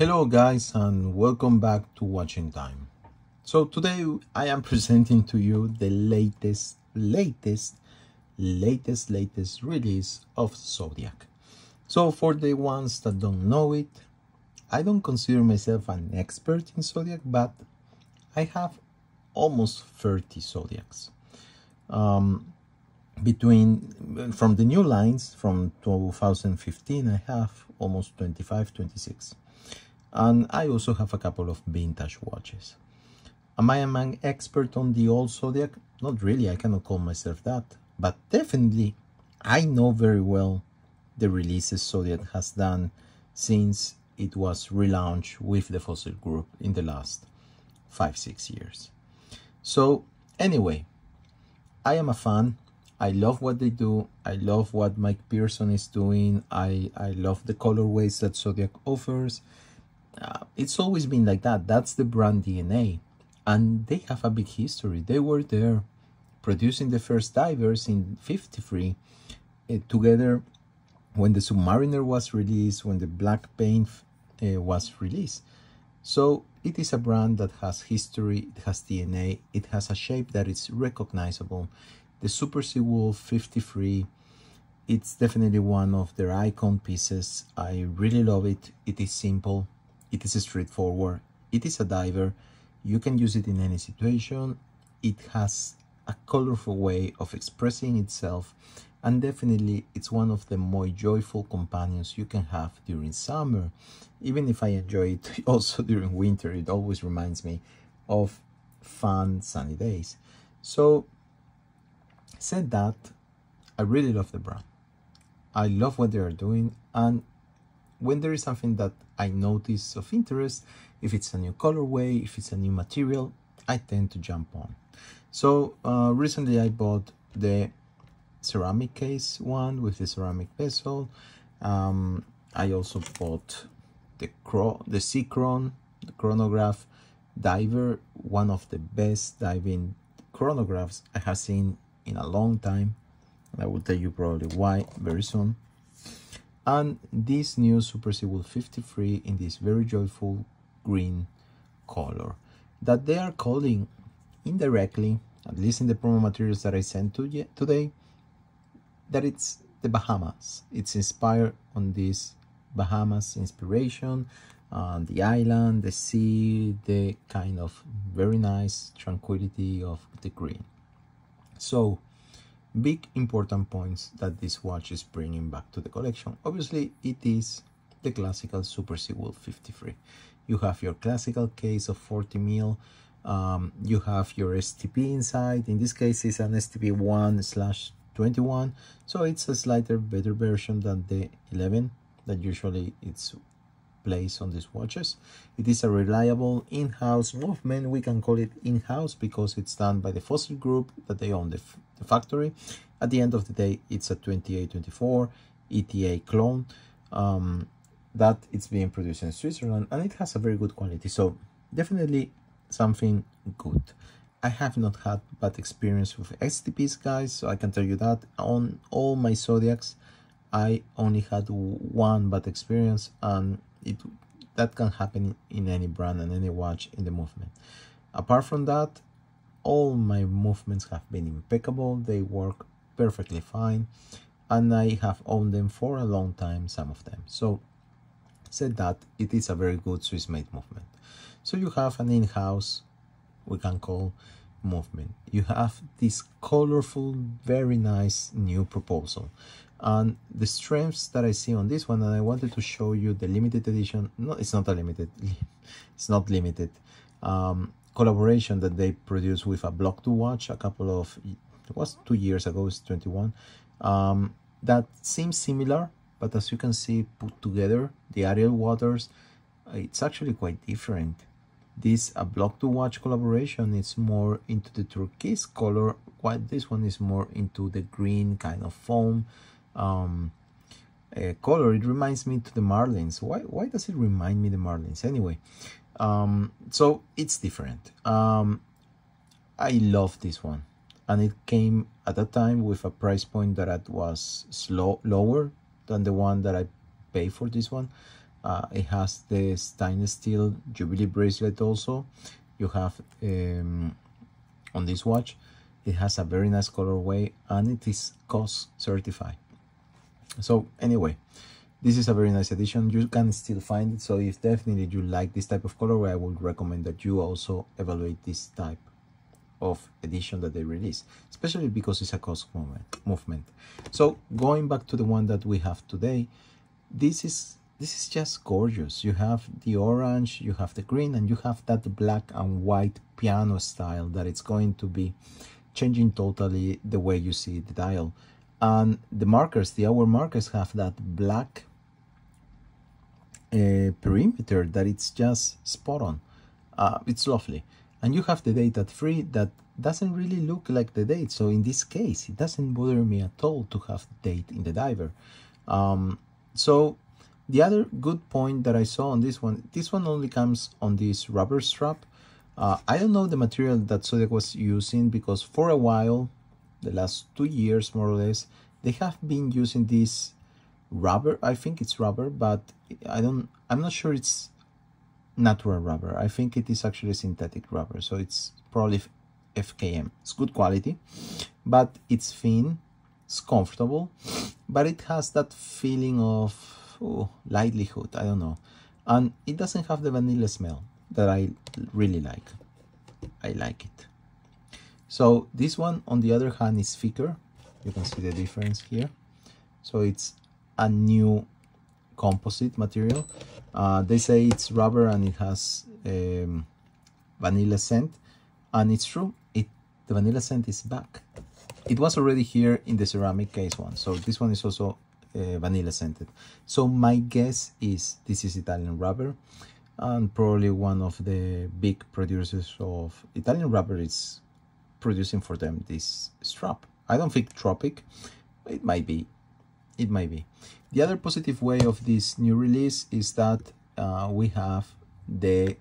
Hello guys and welcome back to Watch InTime. So today I am presenting to you the latest, latest, latest, latest release of Zodiac. So for the ones that don't know it, I don't consider myself an expert in Zodiac, but I have almost 30 Zodiacs. Um, between from the new lines from 2015 i have almost 25 26 and i also have a couple of vintage watches am i an expert on the old zodiac not really i cannot call myself that but definitely i know very well the releases zodiac has done since it was relaunched with the fossil group in the last five six years so anyway i am a fan I love what they do. I love what Mike Pearson is doing. I, I love the colorways that Zodiac offers. Uh, it's always been like that. That's the brand DNA. And they have a big history. They were there producing the first divers in 53 uh, together when the Submariner was released, when the Blancpain uh, was released. So it is a brand that has history, it has DNA, it has a shape that is recognizable the Super Sea Wolf 53, it's definitely one of their icon pieces. I really love it. It is simple. It is straightforward. It is a diver. You can use it in any situation. It has a colorful way of expressing itself and definitely it's one of the more joyful companions you can have during summer even if i enjoy it also during winter it always reminds me of fun sunny days so Said that, I really love the brand. I love what they are doing and when there is something that I notice of interest, if it's a new colorway, if it's a new material, I tend to jump on. So uh, recently I bought the ceramic case one with the ceramic bezel. Um, I also bought the Cro the the chronograph diver, one of the best diving chronographs I have seen in a long time. I will tell you probably why very soon. And this new Super Sea Wolf 53 in this very joyful green color that they are calling indirectly, at least in the promo materials that I sent to you today, that it's the Bahamas. It's inspired on this Bahamas inspiration, uh, the island, the sea, the kind of very nice tranquility of the green. So, big important points that this watch is bringing back to the collection. Obviously, it is the classical Super Sea Wolf 53. You have your classical case of 40 mil. Um, you have your STP inside. In this case, it's an STP 1 slash 21. So it's a slightly better version than the 11 that usually it's place on these watches. It is a reliable in-house movement. We can call it in-house because it's done by the Fossil Group that they own the, the factory. At the end of the day, it's a 2824 ETA clone um, that it's being produced in Switzerland and it has a very good quality. So definitely something good. I have not had bad experience with STPs guys, so I can tell you that on all my Zodiacs, I only had one bad experience and it that can happen in any brand and any watch in the movement. Apart from that all my movements have been impeccable. They work perfectly fine and i have owned them for a long time some of them. So said that it is a very good swiss made movement. So you have an in-house we can call movement. You have this colorful very nice new proposal and the strengths that I see on this one and I wanted to show you the limited edition no it's not a limited it's not limited um, collaboration that they produced with aBlogtoWatch a couple of it was two years ago it's 21 um, that seems similar but as you can see put together the Ariel Waters it's actually quite different. This aBlogtoWatch collaboration is more into the turquoise color while this one is more into the green kind of foam um, uh, color. It reminds me to the Marlins. Why, why does it remind me the Marlins? Anyway, um, so it's different. Um, I love this one. And it came at a time with a price point that was slow, lower than the one that I pay for this one. uh, it has the stainless steel jubilee bracelet also you have um, on this watch it has a very nice colorway and it is COSC certified so anyway this is a very nice edition you can still find it so if definitely you like this type of colorway i would recommend that you also evaluate this type of edition that they release especially because it's a movement movement. So going back to the one that we have today this is this is just gorgeous. You have the orange you have the green and you have that black and white piano style that it's going to be changing totally the way you see the dial and the markers the hour markers have that black uh, perimeter that it's just spot on. Uh, it's lovely. And you have the date at free that doesn't really look like the date. So in this case it doesn't bother me at all to have the date in the diver. Um, so the other good point that I saw on this one, this one only comes on this rubber strap. Uh, I don't know the material that Zodiac was using because for a while, the last two years more or less, they have been using this rubber. I think it's rubber, but I don't, I'm not sure it's natural rubber. I think it is actually synthetic rubber. So it's probably FKM. It's good quality, but it's thin, it's comfortable, but it has that feeling of oh, livelihood, I don't know. And it doesn't have the vanilla smell that I really like. I like it. So this one, on the other hand, is thicker. You can see the difference here. So it's a new composite material. Uh, they say it's rubber and it has um, vanilla scent. And it's true, it the vanilla scent is back. It was already here in the ceramic case one. So this one is also uh, vanilla scented. So my guess is this is Italian rubber and probably one of the big producers of Italian rubber is producing for them this strap. I don't think Tropic, it might be, it might be. The other positive way of this new release is that uh, we have the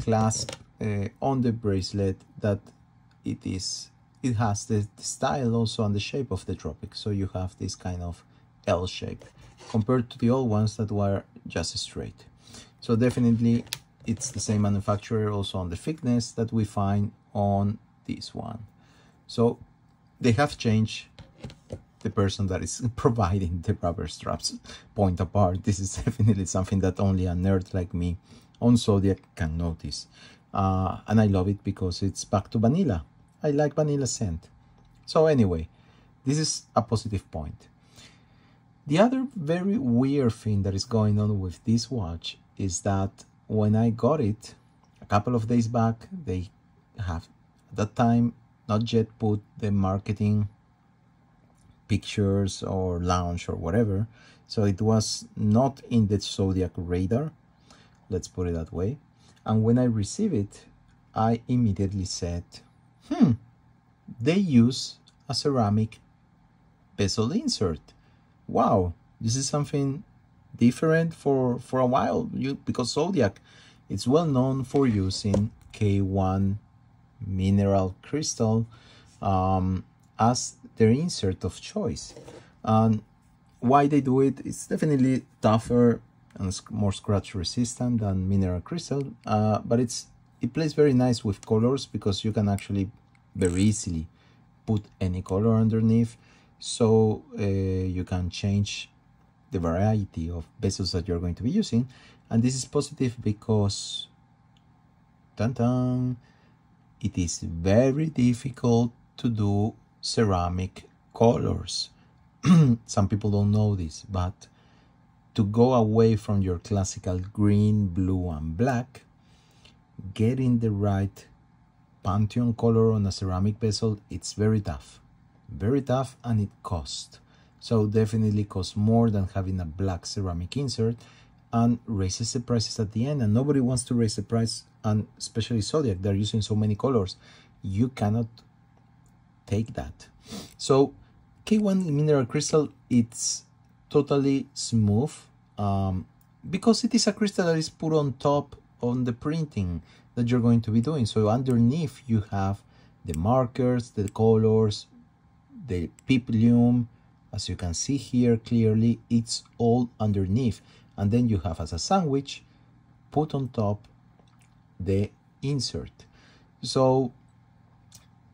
clasp uh, on the bracelet that it is it has the, the style also and the shape of the tropic so you have this kind of L shape compared to the old ones that were just straight so definitely it's the same manufacturer also on the thickness that we find on this one so they have changed the person that is providing the rubber straps point apart this is definitely something that only a nerd like me on Zodiac can notice uh, and I love it because it's back to vanilla I like vanilla scent. So anyway, this is a positive point. The other very weird thing that is going on with this watch is that when I got it a couple of days back, they have that time not yet put the marketing pictures or launch or whatever. So it was not in the Zodiac radar, let's put it that way. And when I received it, I immediately said, hmm, they use a ceramic bezel insert. Wow, this is something different for, for a while you, because Zodiac is well known for using K1 mineral crystal um, as their insert of choice. And why they do it, it's definitely tougher and more scratch resistant than mineral crystal, uh, but it's it plays very nice with colors because you can actually very easily put any color underneath so uh, you can change the variety of bezels that you're going to be using and this is positive because dun -dun, it is very difficult to do ceramic colors some people don't know this but to go away from your classical green blue and black getting the right Pantone color on a ceramic bezel, it's very tough. Very tough and it costs. So definitely costs more than having a black ceramic insert and raises the prices at the end and nobody wants to raise the price and especially Zodiac, they're using so many colors. You cannot take that. So K1 mineral crystal, it's totally smooth um, because it is a crystal that is put on top on the printing that you're going to be doing. So underneath you have the markers, the colors, the pip lume. As you can see here clearly, it's all underneath. and then you have as a sandwich put on top the insert. So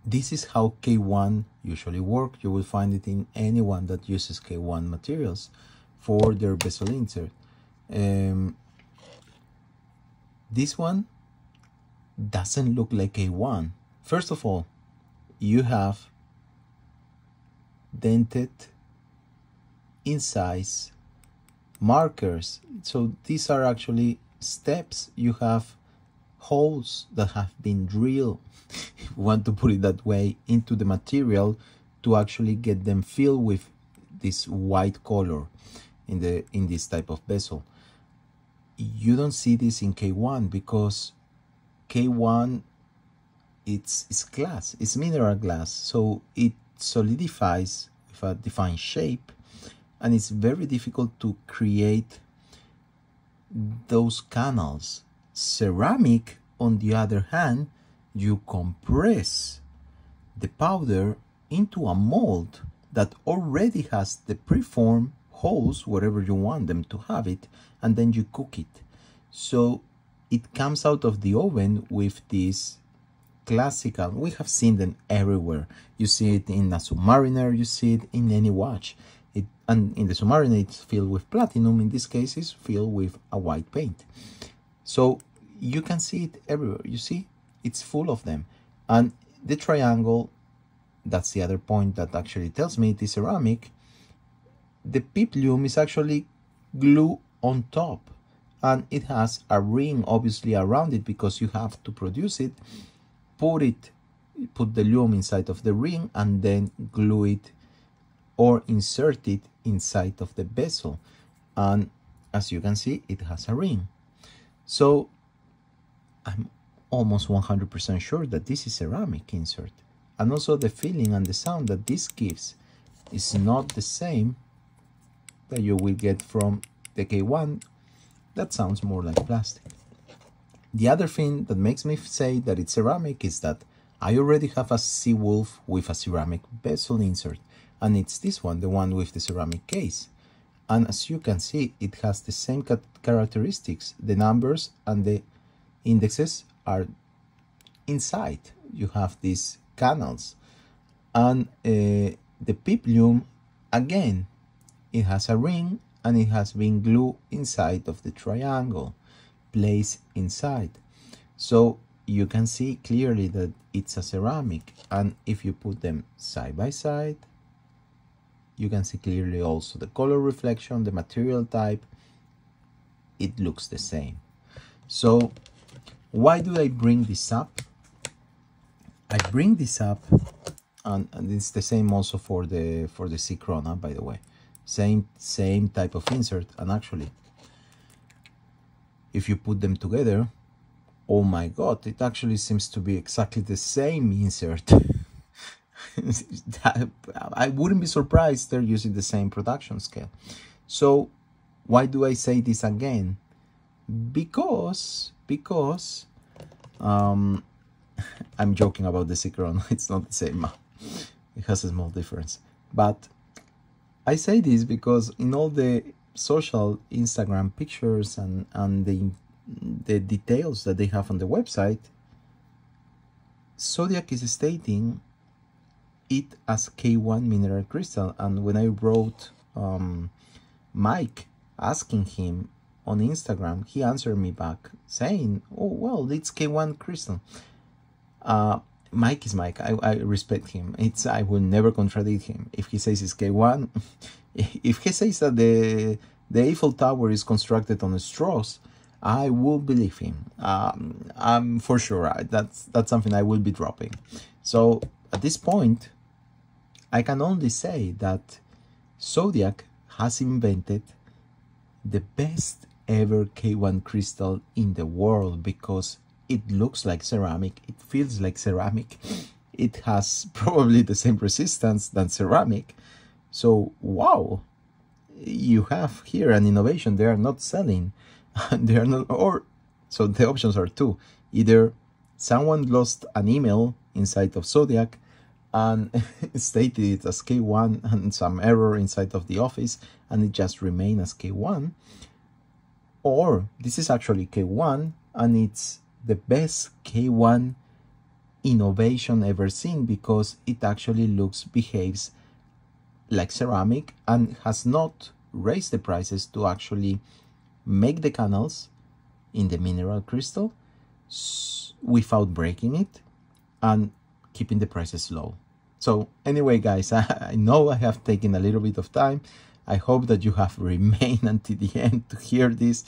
this is how K1 usually work. You will find it in anyone that uses K1 materials for their bezel insert. Um, this one doesn't look like K1 first of all you have dented incise markers. So these are actually steps you have holes that have been drilled if you want to put it that way into the material to actually get them filled with this white color in the in this type of bezel you don't see this in k1 because k1 it's, it's glass it's mineral glass so it solidifies with a defined shape and it's very difficult to create those canals. Ceramic, on the other hand, you compress the powder into a mold that already has the preformed holes wherever you want them to have it and then you cook it. So it comes out of the oven with this classical we have seen them everywhere. You see it in a submariner you see it in any watch. It, and in the Submariner it's filled with platinum, in this case it's filled with a white paint. So you can see it everywhere, you see? It's full of them. And the triangle, that's the other point that actually tells me it is ceramic, the pipium is actually glue on top. And it has a ring obviously around it because you have to produce it. Put it put the lume inside of the ring and then glue it or insert it inside of the bezel and as you can see it has a ring so I'm almost 100% sure that this is ceramic insert and also the feeling and the sound that this gives is not the same that you will get from the K1 that sounds more like plastic the other thing that makes me say that it's ceramic is that I already have a Seawolf with a ceramic bezel insert and it's this one, the one with the ceramic case. And as you can see, it has the same characteristics. The numbers and the indexes are inside. You have these canals. And uh, the pipium, again, it has a ring and it has been glued inside of the triangle, placed inside. So you can see clearly that it's a ceramic. And if you put them side by side, you can see clearly also the color reflection the material type. It looks the same. So why do I bring this up? I bring this up and, and it's the same also for the for the C Corona by the way. Same same type of insert and actually if you put them together oh my god it actually seems to be exactly the same insert I wouldn't be surprised they're using the same production scale. So why do I say this again? Because, because, um, I'm joking about the C It's not the same. It has a small difference. But I say this because in all the social Instagram pictures and, and the, the details that they have on the website, Zodiac is stating it as K1 mineral crystal. And when I wrote um, Mike asking him on Instagram, he answered me back saying, oh, well, it's K1 crystal. Uh, Mike is Mike. I, I respect him. It's I will never contradict him. If he says it's K1, if he says that the the Eiffel Tower is constructed on straws, I will believe him. Um, I'm for sure. That's that's something I will be dropping. So at this point, I can only say that Zodiac has invented the best ever K1 crystal in the world because it looks like ceramic, it feels like ceramic, it has probably the same resistance than ceramic. So, wow, you have here an innovation they are not selling. they are not, or so the options are two either someone lost an email inside of Zodiac and stated it as k one and some error inside of the office and it just remained as K1 or this is actually K1 and it's the best K1 innovation ever seen because it actually looks behaves like ceramic and has not raised the prices to actually make the canals in the mineral crystal without breaking it. And keeping the prices low. So anyway, guys, I, know I have taken a little bit of time. I hope that you have remained until the end to hear this.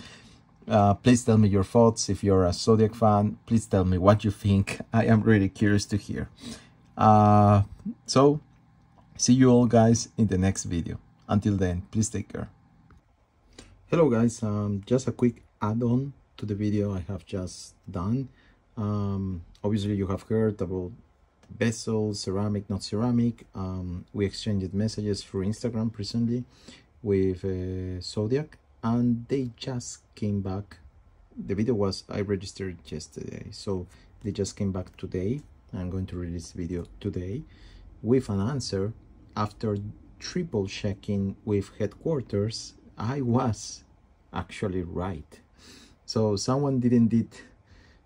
Uh, please tell me your thoughts. If you're a Zodiac fan, please tell me what you think. I am really curious to hear. Uh, so, see you all guys in the next video. Until then, please take care. Hello guys, um, just a quick add-on to the video I have just done. Um, obviously you have heard about bezels, ceramic, not ceramic. Um, we exchanged messages through Instagram recently with uh, Zodiac and they just came back. The video was I registered yesterday, so they just came back today. I'm going to release video today with an answer after triple checking with headquarters. I was actually right. So someone didn't did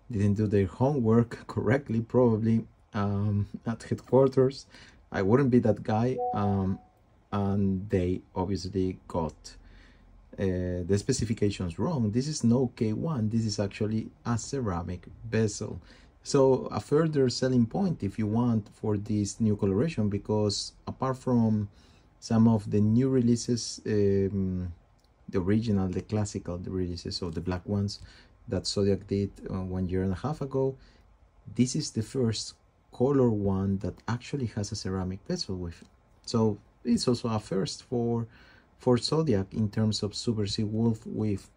didn't do their homework correctly probably um, at headquarters. I wouldn't be that guy. Um, and they obviously got uh, the specifications wrong. This is no K1. This is actually a ceramic bezel. So a further selling point if you want for this new coloration because apart from some of the new releases, um, the original, the classical the releases, so the black ones that Zodiac did uh, one year and a half ago, this is the first color one that actually has a ceramic bezel with it. So it's also a first for for Zodiac in terms of Super Sea Wolf with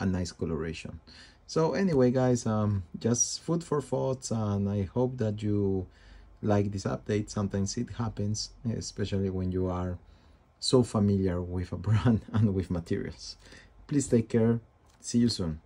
a nice coloration. So anyway guys, um, just food for thoughts and I hope that you like this update. Sometimes it happens, especially when you are so familiar with a brand and with materials. Please take care. See you soon.